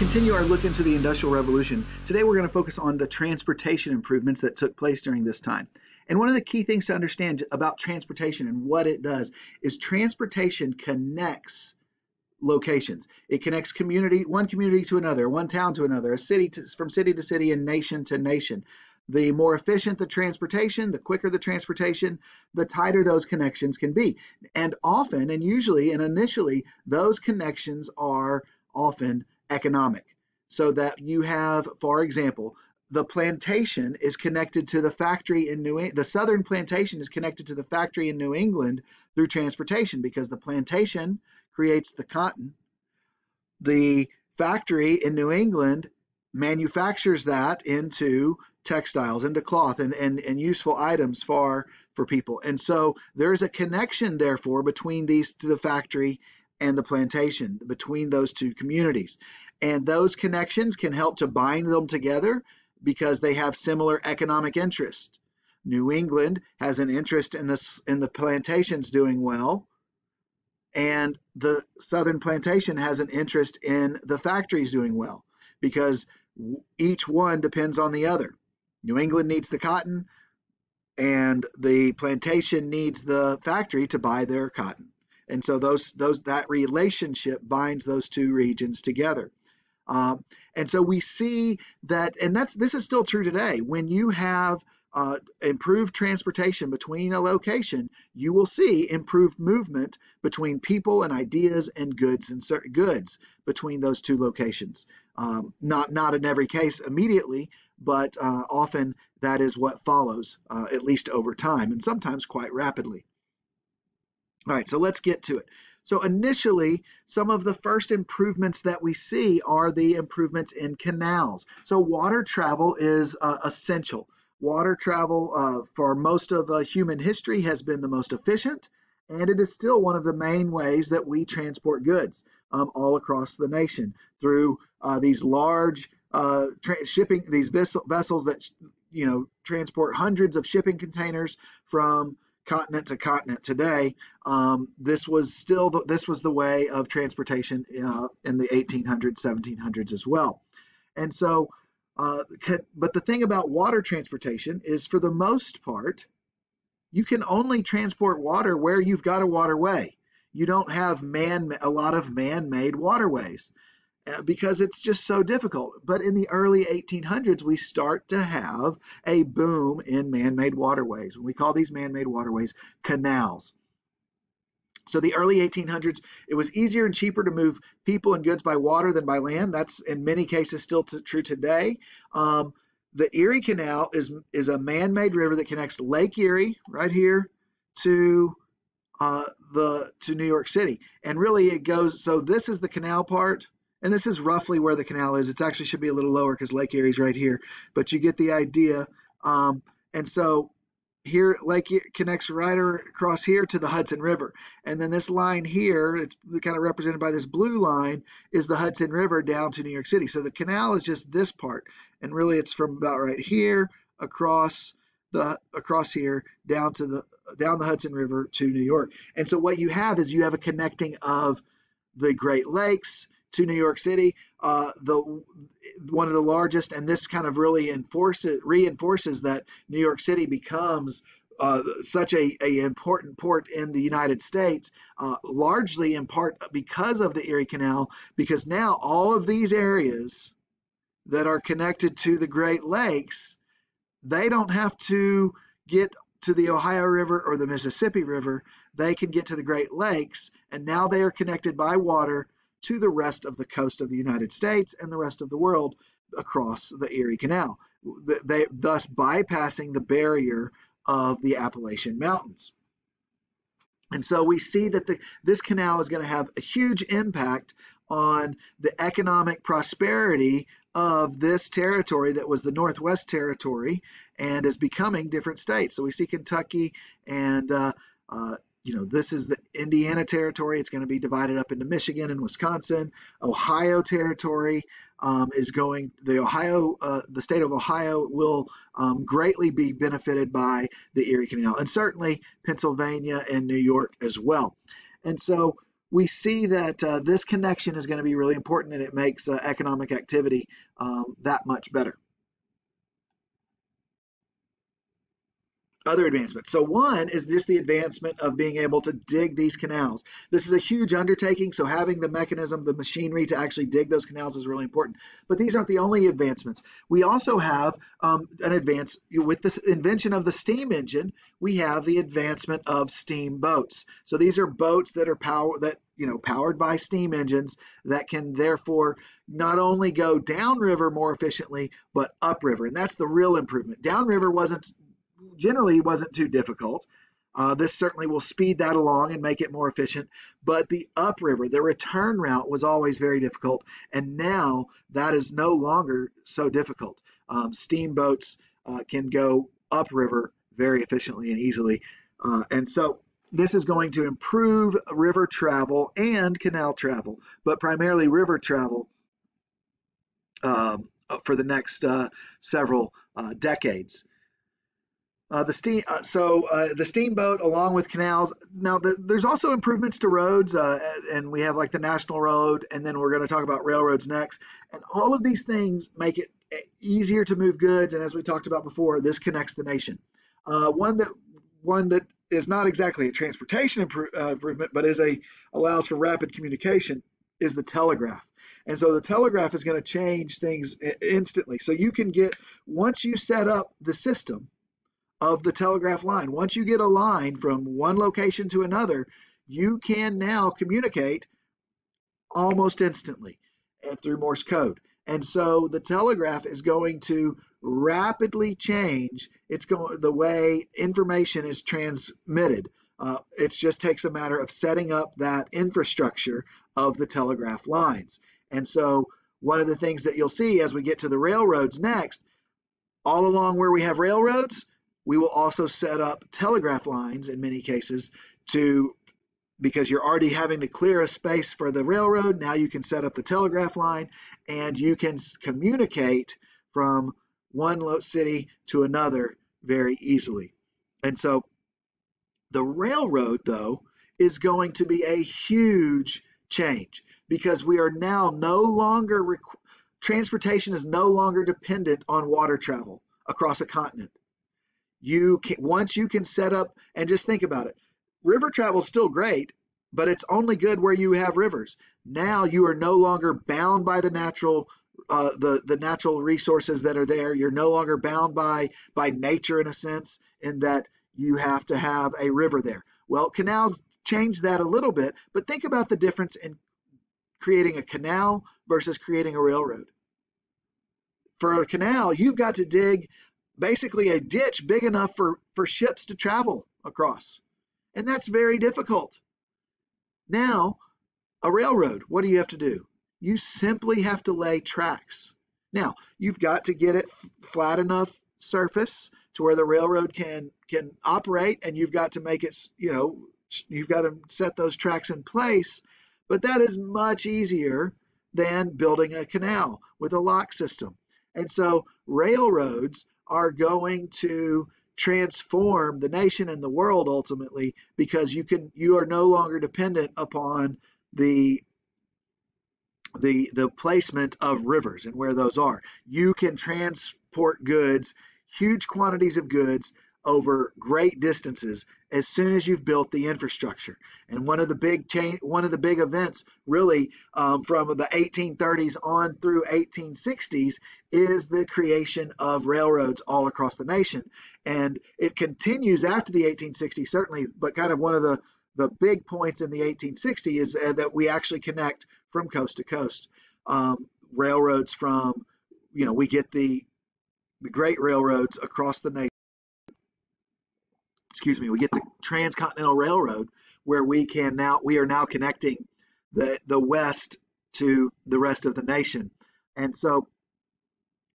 continue our look into the Industrial Revolution, today we're going to focus on the transportation improvements that took place during this time. And one of the key things to understand about transportation and what it does is transportation connects locations. It connects community, one community to another, one town to another, a city to, from city to city, and nation to nation. The more efficient the transportation, the quicker the transportation, the tighter those connections can be. And often, and usually, and initially, those connections are often economic. So that you have, for example, the plantation is connected to the factory in New England. the southern plantation is connected to the factory in New England through transportation because the plantation creates the cotton. The factory in New England manufactures that into textiles, into cloth and, and, and useful items for for people. And so there's a connection therefore between these to the factory and the plantation between those two communities. And those connections can help to bind them together because they have similar economic interests. New England has an interest in this in the plantations doing well, and the southern plantation has an interest in the factories doing well because each one depends on the other. New England needs the cotton, and the plantation needs the factory to buy their cotton. And so those those that relationship binds those two regions together. Um, and so we see that, and that's this is still true today. When you have uh, improved transportation between a location, you will see improved movement between people and ideas and goods and goods between those two locations. Um, not not in every case immediately, but uh, often that is what follows, uh, at least over time, and sometimes quite rapidly. All right, so let's get to it. So initially, some of the first improvements that we see are the improvements in canals. So water travel is uh, essential. Water travel uh, for most of uh, human history has been the most efficient, and it is still one of the main ways that we transport goods um, all across the nation through uh, these large uh, shipping, these vessel vessels that you know transport hundreds of shipping containers from continent to continent today. Um, this was still the, this was the way of transportation uh, in the 1800s, 1700s as well. And so, uh, but the thing about water transportation is, for the most part, you can only transport water where you've got a waterway. You don't have man a lot of man-made waterways. Because it's just so difficult. But in the early 1800s, we start to have a boom in man made waterways. We call these man made waterways canals. So the early 1800s, it was easier and cheaper to move people and goods by water than by land. That's in many cases still true today. Um, the Erie Canal is is a man-made river that connects Lake Erie right here to uh, the to New York City, and really it goes. So this is the canal part and this is roughly where the canal is. It actually should be a little lower because Lake Erie's right here, but you get the idea. Um, and so here, Lake connects right across here to the Hudson River. And then this line here, it's kind of represented by this blue line, is the Hudson River down to New York City. So the canal is just this part. And really it's from about right here across the across here down to the down the Hudson River to New York. And so what you have is you have a connecting of the Great Lakes to New York City. Uh, the one of the largest, and this kind of really enforces reinforces that New York City becomes uh, such a, a, important port in the United States, uh, largely in part because of the Erie Canal, because now all of these areas that are connected to the Great Lakes, they don't have to get to the Ohio River or the Mississippi River. They can get to the Great Lakes, and now they are connected by water to the rest of the coast of the United States and the rest of the world across the Erie Canal, they, thus bypassing the barrier of the Appalachian Mountains. And so we see that the, this canal is going to have a huge impact on the economic prosperity of this territory that was the Northwest Territory and is becoming different states. So we see Kentucky and uh, uh, you know, this is the Indiana territory. It's going to be divided up into Michigan and Wisconsin. Ohio territory um, is going, the Ohio, uh, the state of Ohio will um, greatly be benefited by the Erie Canal, and certainly Pennsylvania and New York as well. And so we see that uh, this connection is going to be really important and it makes uh, economic activity um, that much better. Other advancements. So one is just the advancement of being able to dig these canals. This is a huge undertaking, so having the mechanism, the machinery to actually dig those canals is really important. But these aren't the only advancements. We also have um, an advance with this invention of the steam engine. We have the advancement of steam boats. So these are boats that are power that you know powered by steam engines that can therefore not only go downriver more efficiently but upriver and that's the real improvement downriver wasn't generally wasn't too difficult. Uh, this certainly will speed that along and make it more efficient. But the upriver, the return route was always very difficult, and now that is no longer so difficult. Um, steamboats uh, can go upriver very efficiently and easily, uh, and so this is going to improve river travel and canal travel, but primarily river travel um, for the next uh, several uh, decades. Uh, the steam, uh, so uh, the steamboat, along with canals. Now, the, there's also improvements to roads, uh, and we have like the national road, and then we're going to talk about railroads next. And all of these things make it eh, easier to move goods. And as we talked about before, this connects the nation. Uh, one that one that is not exactly a transportation uh, improvement, but is a allows for rapid communication is the telegraph. And so the telegraph is going to change things instantly. So you can get once you set up the system of the telegraph line. Once you get a line from one location to another, you can now communicate almost instantly uh, through Morse code. And so the telegraph is going to rapidly change it's going the way information is transmitted. Uh, it just takes a matter of setting up that infrastructure of the telegraph lines. And so one of the things that you'll see as we get to the railroads next, all along where we have railroads, we will also set up telegraph lines in many cases to because you're already having to clear a space for the railroad. Now you can set up the telegraph line and you can communicate from one city to another very easily. And so the railroad, though, is going to be a huge change because we are now no longer, transportation is no longer dependent on water travel across a continent you can once you can set up and just think about it river travel is still great but it's only good where you have rivers. Now you are no longer bound by the natural uh, the the natural resources that are there. You're no longer bound by by nature in a sense in that you have to have a river there. Well canals change that a little bit but think about the difference in creating a canal versus creating a railroad. For a canal you've got to dig basically a ditch big enough for, for ships to travel across. And that's very difficult. Now, a railroad, what do you have to do? You simply have to lay tracks. Now, you've got to get it flat enough surface to where the railroad can can operate and you've got to make it, you know, you've got to set those tracks in place, but that is much easier than building a canal with a lock system. And so railroads are going to transform the nation and the world ultimately because you can you are no longer dependent upon the the the placement of rivers and where those are. You can transport goods huge quantities of goods over great distances as soon as you've built the infrastructure. And one of the big change, one of the big events, really um, from the 1830s on through 1860s, is the creation of railroads all across the nation. And it continues after the 1860s, certainly, but kind of one of the the big points in the 1860s is uh, that we actually connect from coast to coast. Um, railroads from, you know, we get the the great railroads across the nation excuse me, we get the Transcontinental Railroad where we can now we are now connecting the the west to the rest of the nation. And so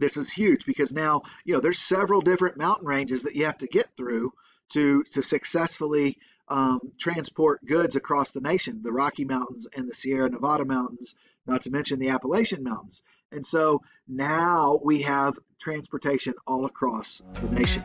this is huge because now, you know, there's several different mountain ranges that you have to get through to to successfully um, transport goods across the nation, the Rocky Mountains and the Sierra Nevada Mountains, not to mention the Appalachian Mountains. And so now we have transportation all across the nation.